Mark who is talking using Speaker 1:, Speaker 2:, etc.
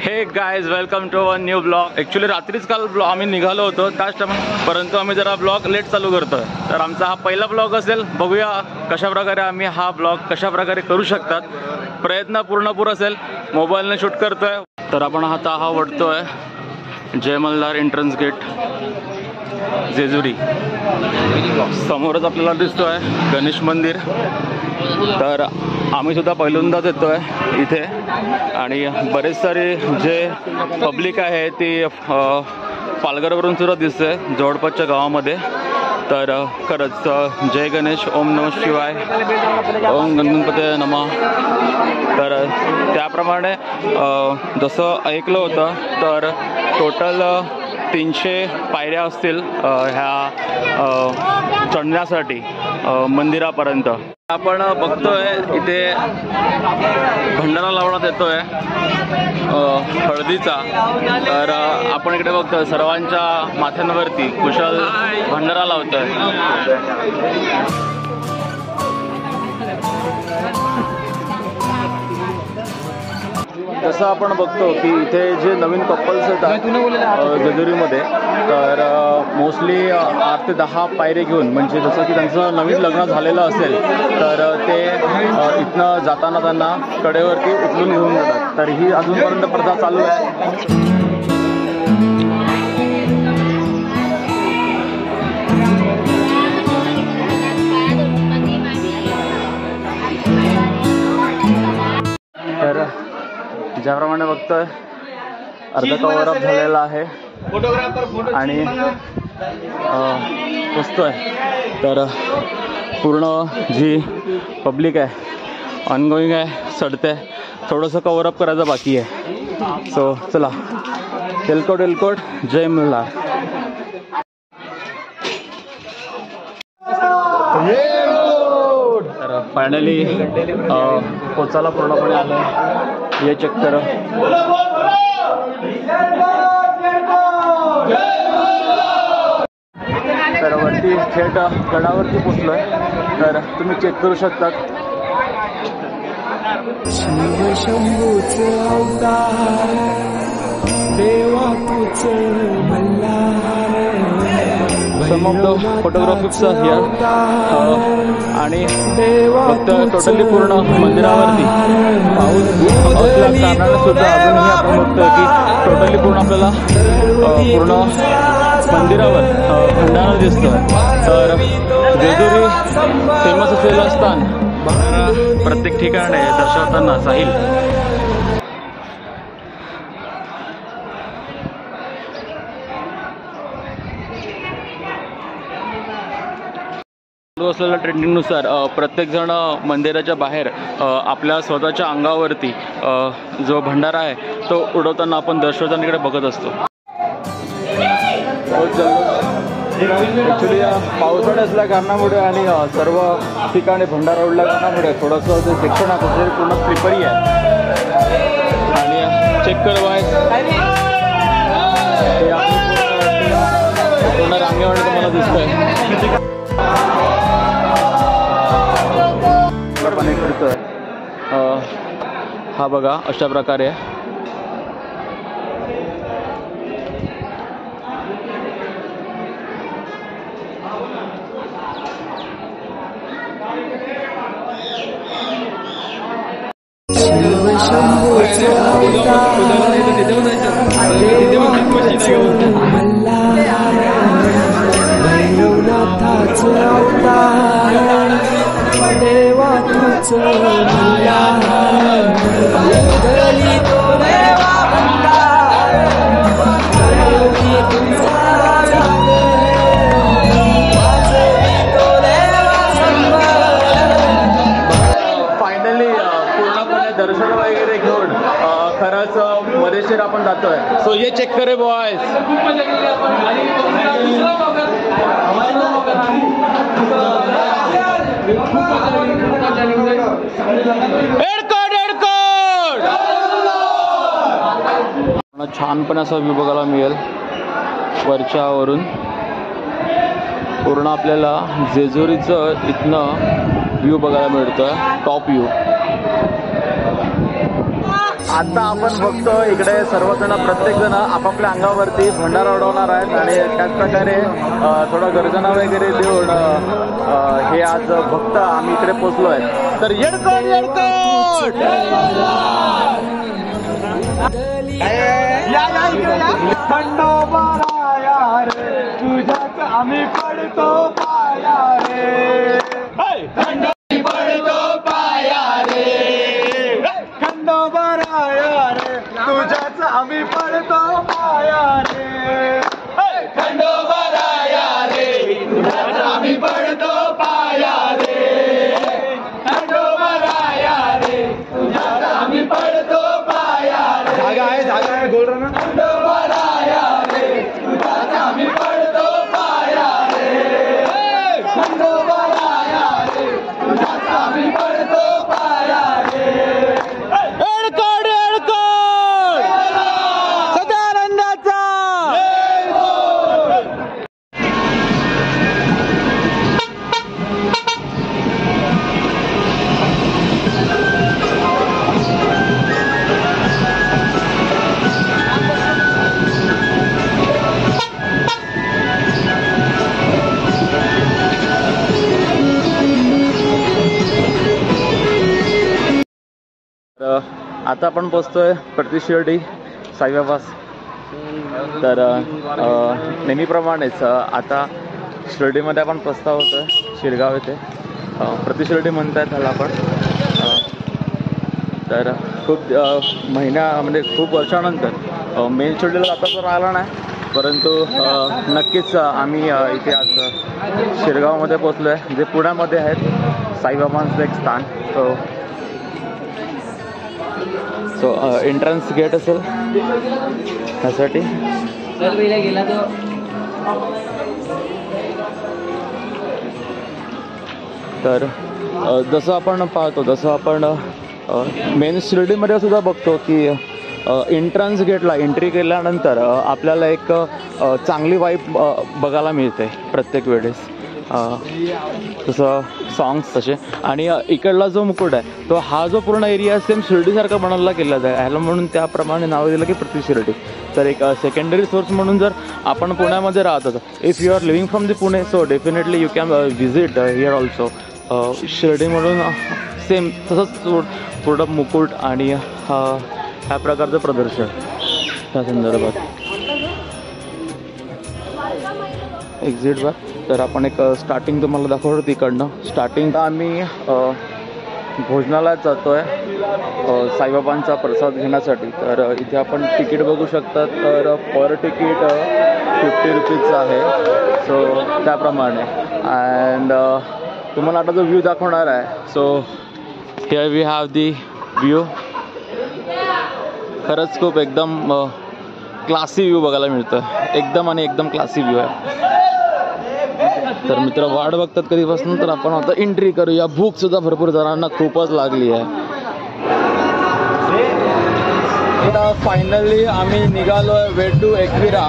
Speaker 1: Hey guys welcome to our new blog actually रात्रीच काल blog आम्ही निघालो होतो. त्याच टाइम परंतु आम्ही जरा ब्लॉग लेट चालू करतो तर आमचा हा पहिला ब्लॉग असेल. बघूया कशाप्रकारे आम्ही हा ब्लॉग कशाप्रकारे करू शकतात. प्रयत्न पूर्णपूर असेल. मोबाईलने शूट करतोय. तर आपण आता हा वडतोय जय मल्हार एंट्रन्स गेट जेजुरी. समोरच आपल्याला दिसतोय गणेश मंदिर. तर आम्ही सुद्धा पहिल्यांदाच येतो आहे इथे. आणि बरेच सारे जे पब्लिक आहे ती पालघरवरून सुद्धा दिसते जवळपासच्या गावामध्ये. तर खरंच जय गणेश ओम नम शिवाय. ओम गणपते नमा. तर त्याप्रमाणे जसं ऐकलं होतं तर टोटल तीनशे पायऱ्या असतील ह्या चढण्यासाठी मंदिरापर्यंत. आपण बघतोय इथे भंडारा लावण्यात येतोय अ, हळदीचा. तर आपण इकडे बघतोय सर्वांच्या माथ्यांवरती कुशल भंडारा लावतोय. जसं आपण बघतो की इथे जे नवीन कपल्स येतात अ, तर मोस्टली आठ ते दहा पायरे घेऊन म्हणजे जसं की त्यांचं नवीन लग्न झालेलं असेल तर ते इथनं जाताना त्यांना कडेवरती उचलून घेऊन जातात. तर ही अजूनपर्यंत प्रथा चालू आहे. तर ज्याप्रमाणे बघतोय अर्धा कवर अप झालेला आहे. आणि पुसतोय तर पूर्ण जी पब्लिक आहे ऑनगोईंग आहे चढते थोडंसं कवर अप करायचं बाकी आहे. सो चला. एलकोट एलकोट जय मल्हार तर फायनली पोचायला पूर्णपणे आलं हे चेक थेट गडावरती पोचलोय. तर तुम्ही चेक करू शकतात.
Speaker 2: शिवशंभूच अवतार देवा
Speaker 1: some of the photographics here आणि फक्त टोटली पूर्ण मंदिरावरती. पाऊस असल्या कारणाने सुद्धा अजूनही आपण बघतोय की टोटली पूर्ण आपल्याला पूर्ण मंदिरावर अ, भंडारा दिसतोय. तर जेजुरी फेमस असलेलं स्थान प्रत्येक ठिकाणी दर्शवताना साहिल. चालू असलेल्या ट्रेंडिंगनुसार प्रत्येकजण मंदिराच्या बाहेर आपल्या स्वतःच्या अंगावरती जो भंडारा आहे तो उडवताना आपण दर्शवताना इकडे बघत असतो. ॲक्च्युली पावसाळा असल्या कारणामुळे आणि सर्व ठिकाणी भंडारा उडल्या कारणामुळे थोडंसं जे सेक्शन आहे त्याचे पूर्ण स्लिपरी आहे. आणि चेक कर पूर्ण- रांगेवाडी तुम्हाला दिसतंय. पण एक हा बघा अशा प्रकारे.
Speaker 2: देवा तुझ मल्हार
Speaker 1: एडकोड छानपणे असा व्ह्यू बघायला मिळेल. वरच्यावरून. पूर्ण आपल्याला जेजुरीचं इथनं व्ह्यू बघायला मिळतोय. टॉप व्ह्यू आता आपण बघतो इकडे सर्वजण प्रत्येक जण आपापल्या अंगावरती भंडारा उडवणार आहेत आणि त्याच प्रकारे थोडं गर्जना वगैरे देऊन हे आज भक्त आम्ही इकडे पोचलो आहे तर येडकोट येडकोट!
Speaker 2: तुझ्याच आम्ही पडतो पाया रे.
Speaker 1: आता आपण पोचतोय प्रतिशिर्डी साईबाबास. तर नेहमीप्रमाणेच आता शिर्डीमध्ये आपण प्रस्ताव होतोय शिरगाव येथे. अ, प्रतिशिर्डी म्हणतायत त्याला आपण. तर खूप महिन्या म्हणजे खूप वर्षानंतर मेन शिर्डीला आता तर आला नाही परंतु नक्कीच आम्ही इथे आज शिरगावमध्ये पोचलो आहे जे पुण्यामध्ये आहेत साईबाबांचं एक स्थान. तो सो एंट्रन्स गेट असेल. त्यासाठी. तर जसं आपण पाहतो जसं आपण मेन शिर्डीमध्ये सुद्धा बघतो की एंट्रन्स गेटला एंट्री केल्यानंतर आपल्याला एक चांगली वाईब बघायला मिळते प्रत्येक वेळेस. तसं सॉंग्स तसे. आणि इकडला जो मुकुट आहे तो हा जो पूर्ण एरिया सेम शिर्डीसारखा बनवला गेला आहे. ह्याला म्हणून त्याप्रमाणे नाव दिलं की प्रति शिर्डी. तर एक सेकंडरी सोर्स म्हणून जर आपण पुण्यामध्ये राहत होतो if you are living from the Pune so definitely you can visit here also Shirdi म्हणून सेम तसंच पूर्ण मुकुट आणि ह्या प्रकारचं प्रदर्शन. त्या संदर्भात. एक्झिट बा तर आपण एक स्टार्टिंग तुम्हाला दाखवतो तिकडनं. स्टार्टिंग आम्ही भोजनालयात जातो आहे साईबाबांचा प्रसाद घेण्यासाठी. तर इथे आपण तिकीट बघू शकता तर पर तिकीट फिफ्टी रुपीजचं आहे. सो त्याप्रमाणे. अँड तुम्हाला आता जो व्ह्यू दाखवणार आहे so here we have the view खरंच खूप एकदम क्लासी व्ह्यू बघायला मिळतं एकदम आणि एकदम क्लासी व्ह्यू आहे. तर मित्र वाट बघतात कधीपासून तर आपण आता एंट्री करूया. भूक सुद्धा भरपूर जणांना खूपच लागली आहे. आता फायनली आम्ही निघालोय वे टू एकविरा.